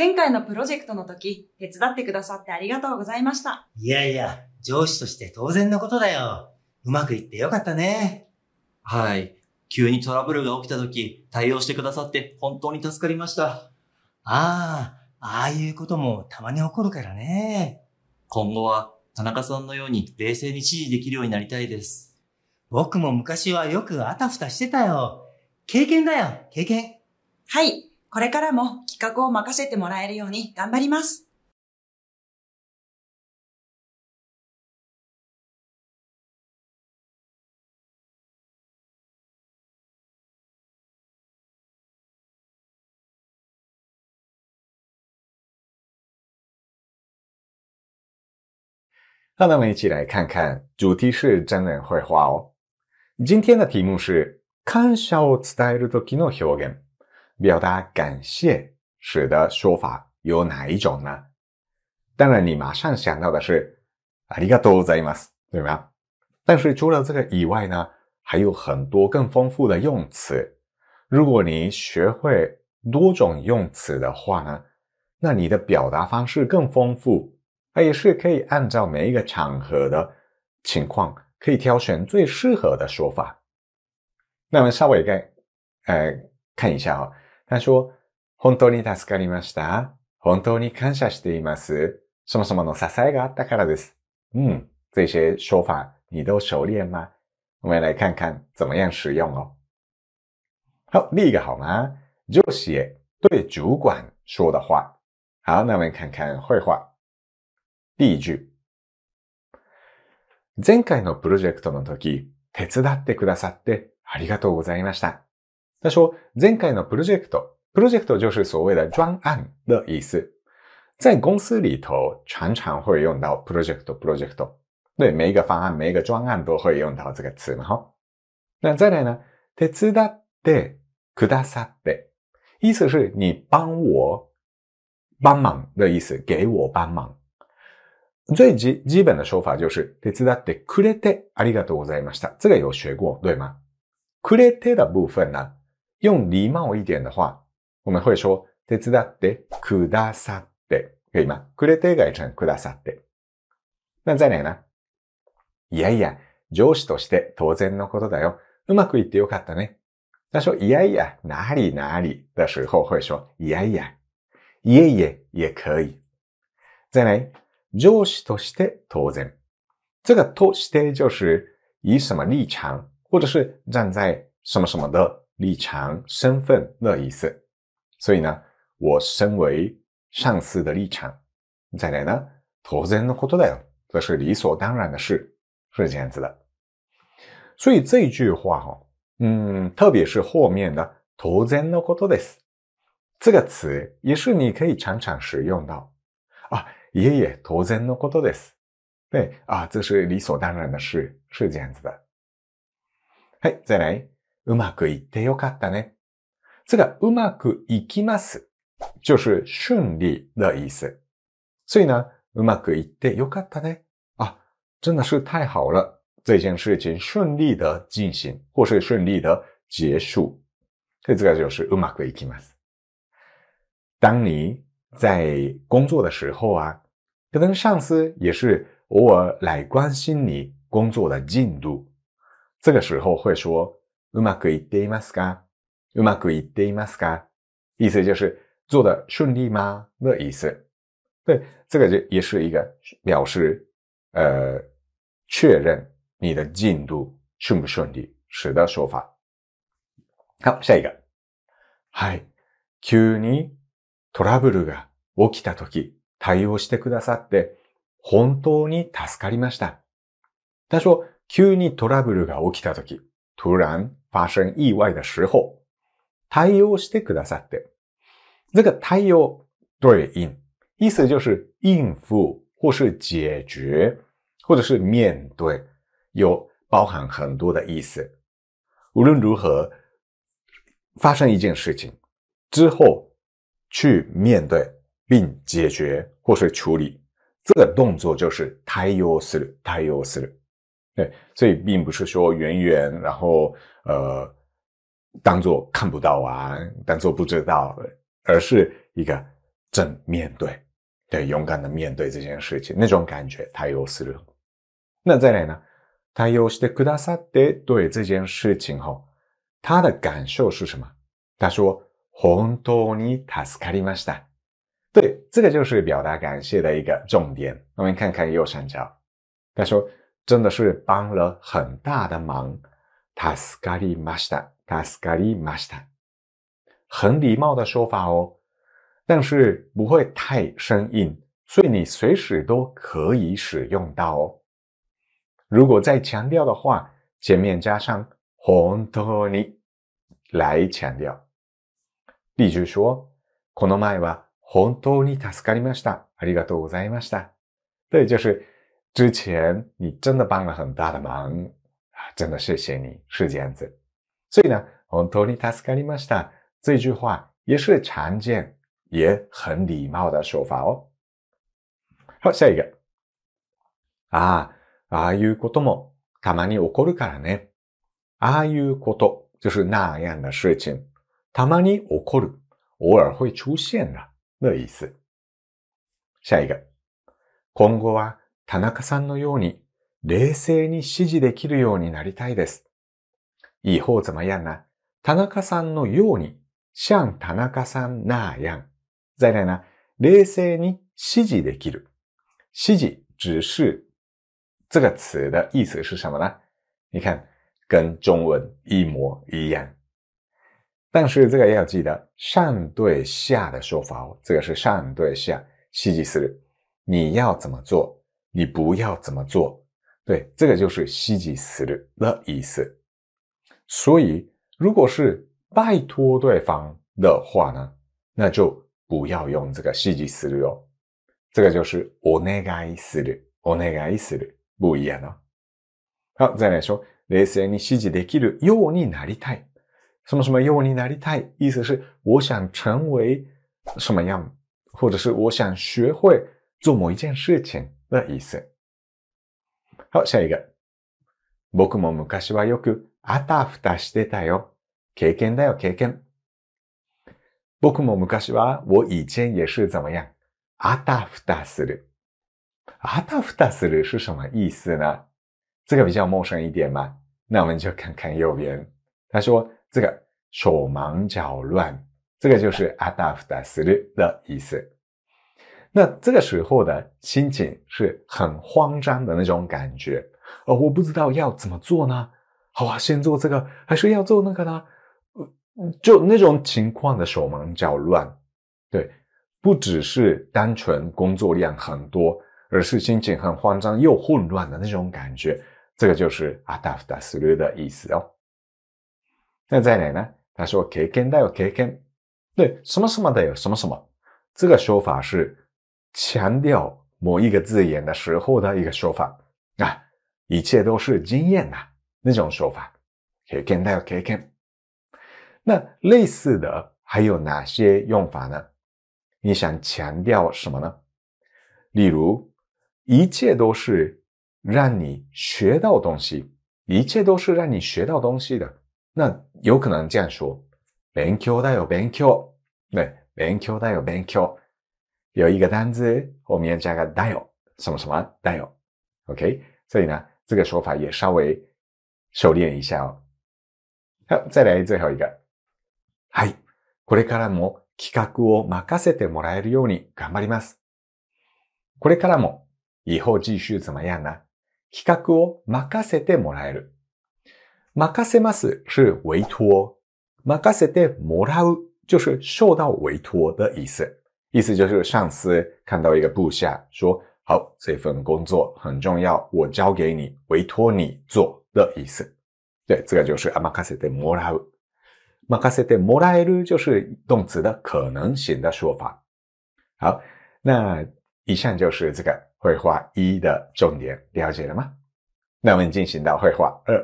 前回のプロジェクトの時、手伝ってくださってありがとうございました。いやいや、上司として当然のことだよ。うまくいってよかったね。はい。急にトラブルが起きた時、対応してくださって本当に助かりました。ああ、ああいうこともたまに起こるからね。今後は田中さんのように冷静に指示できるようになりたいです。僕も昔はよくあたふたしてたよ。経験だよ、経験。はい。これからも企画を任せてもらえるように頑張ります。那那么一起来看看，主题是真人绘画哦。今天的题目是感謝を伝える時の表現，表达感谢时的说法有哪一种呢？当然，你马上想到的是ありがとうございます，对吗？但是除了这个以外呢，还有很多更丰富的用词。如果你学会多种用词的话呢，那你的表达方式更丰富。它也是可以按照每一个场合的情况，可以挑选最适合的说法。那么稍微再呃看一下哦， 他说本当に助かりました。本当に感謝しています。什么什么の支えがあったからです。嗯，这些说法你都熟练吗？我们来看看怎么样使用哦。好，第一个好吗？就写对主管说的话。好，那我们看看绘画。第一句。前回のプロジェクトの時、手伝ってくださってありがとうございました。他说，前回のプロジェクト，project 就是所谓的专案的意思。在公司里头，常常会用到 project project。对，每一个方案、每一个专案都会用到这个词嘛，哈。那再来呢，手伝ってくださって，意思是你帮我帮忙的意思，给我帮忙。最基基本的说法就是手伝ってくれてありがとうございました。这个有学过，对吗？くれて的部分呢， 用礼貌一点的话，我们会说手伝ってくださって，可以吗？くれて改成くださって。那再来呢？いやいや、上司として当然のことだよ。うまくいってよかったね。他说いやいや、哪里哪里的时候会说いやいや、いえいえ也可以。再来。上司として当然。这个として就是以什么立场，或者是站在什么什么的立场、身份的意思。所以呢，我身为上司的立场。再来呢，当然のことだよ，这是理所当然的事，是这样子的。所以这句话哦，嗯，特别是后面的当然のことです，这个词也是你可以常常使用到啊。いえいえ、当然のことです。对啊，这是理所当然的事，是这样子的。はい、再来。 うまくいってよかったね。这个うまくいきます就是顺利的意思。所以呢，うまくいってよかったね。啊，真的是太好了，这件事情顺利的进行，或是顺利的结束。所以这个就是うまくいきます。当你在工作的时候啊，可能上司也是偶尔来关心你工作的进度。这个时候会说“ うまくいっていますか？”“うまくいっていますか？”意思就是做的顺利吗？的意思。对，这个就也是一个表示呃确认你的进度顺不顺利时的说法。好，下一个。はい。急にトラブルが起きたとき、対応してくださって、本当に助かりました。他说、急にトラブルが起きたとき、突然发生意外的时候、対応してくださって。这个対応对应，意思就是应付或是解决，或者是面对，有包含很多的意思。无论如何，发生一件事情之后，去面对并解决或是处理，这个动作就是対応する、対応する。 对，所以并不是说远远，然后呃，当做看不到啊，当做不知道，而是一个 正面对，对，勇敢的面对这件事情，那种感觉他有する。那再来呢？対応してくださって对这件事情后，他的感受是什么？他说：“本当に助かりました。”对，这个就是表达感谢的一个重点。我们看看右上角，他说：“ 真的是帮了很大的忙。”助かりました。助かりました。很礼貌的说法哦，但是不会太生硬，所以你随时都可以使用到哦。如果再强调的话，前面加上本当に来强调。例句说：“この前は本当に助かりました。ありがとうございました。”对，就是 之前你真的帮了很大的忙啊，真的谢谢你，是这样子。所以呢，本当に助かりました这句话也是常见也很礼貌的说法哦。好，下一个啊，ああいうこともたまに起こるからね。ああいうこと就是那样的事情，たまに起こる，偶尔会出现的。的意思。下一个，今後は田中さんのように冷静に指示できるようになりたいです。以后怎么样呢？田中さんのように，像田中さん那样。再来呢，冷静に指示できる。指示指示这个词的意思是什么呢？你看，跟中文一模一样。但是这个要记得上对下的说法哦，这个是上对下，西吉斯你要怎么做，你不要怎么做，对，这个就是西吉斯的意思。所以，如果是拜托对方的话呢，那就不要用这个西吉斯哦，这个就是お願いする，お願いする不一样哦。好，再来说，冷静に指示できるようになりたい。什么什么用你哪里太，意思是我想成为什么样，或者是我想学会做某一件事情 的意思。好，下一个。僕も昔はよくあたふたしてたよ。経験だよ、経験。僕も昔は我以前也是怎么样？あたふたする。あたふたする是什么意思呢？这个比较陌生一点嘛。那我们就看看右边，他说。这个手忙脚乱，这个就是阿达夫达斯律的意思。那这个时候的心情是很慌张的那种感觉，哦，我不知道要怎么做呢？好啊，先做这个，还是要做那个呢？就那种情况的手忙脚乱，对，不只是单纯工作量很多，而是心情很慌张又混乱的那种感觉。这个就是阿达夫达斯律的意思哦。那再来呢？他说経験だよ経験。对，什么什么的有什么什么，这个说法是强调某一个字眼的时候的一个说法啊，一切都是经验的那种说法。経験だよ経験。那类似的还有哪些用法呢？你想强调什么呢？例如，一切都是让你学到东西，一切都是让你学到东西的。那有可能这样说，勉強だよ勉強，对，勉強だよ勉強， 有一个单字后面加个だよ，什么什么だよ，OK，所以呢，这个说法也稍微收敛一下哦。好，再来最后一个，はい、これからも企画を任せてもらえるように頑張ります。これからも以后继续怎么样呢？企画を任せてもらえる。任せます是委托，任せてもらう就是受到委托的意思。意思就是上司看到一个部下说：“好，这份工作很重要，我交给你，委托你做的意思。”对，这个就是任せてもらう。任せてもらえる就是动词的可能性的说法。好，那以上就是这个绘画一的重点，了解了吗？那我们进行到绘画二。